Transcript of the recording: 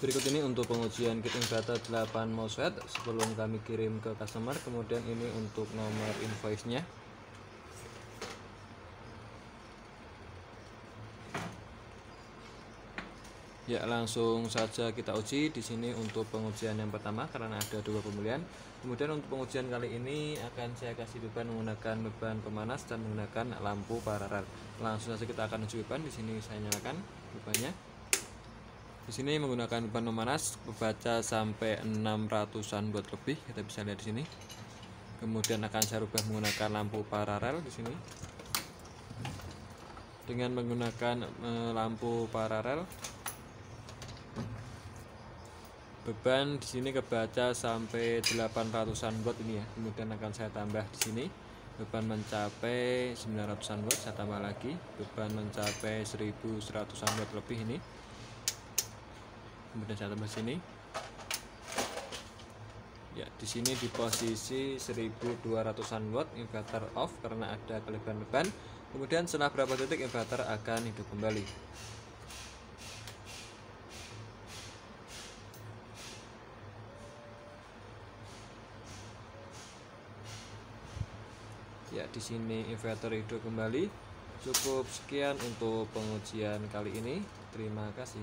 Berikut ini untuk pengujian kit inverter 8 MOSFET sebelum kami kirim ke customer. Kemudian ini untuk nomor invoice-nya. Ya, langsung saja kita uji di sini untuk pengujian yang pertama karena ada dua pembelian. Kemudian untuk pengujian kali ini akan saya kasih beban menggunakan beban pemanas dan menggunakan lampu paralel. Langsung saja kita akan uji beban. Di sini saya nyalakan bebannya. Di sini menggunakan beban pemanas membaca sampai 600-an watt lebih. Kita bisa lihat di sini. Kemudian akan saya rubah menggunakan lampu paralel di sini. Dengan menggunakan eh, lampu paralel beban di sini kebaca sampai 800-an watt ini ya kemudian akan saya tambah di sini beban mencapai 900-an watt saya tambah lagi beban mencapai 1100-an watt lebih ini kemudian saya tambah sini ya di sini di posisi 1200-an watt inverter off karena ada kelebihan beban kemudian setelah berapa detik inverter akan hidup kembali Ya, di sini inverter hidup kembali. Cukup sekian untuk pengujian kali ini. Terima kasih.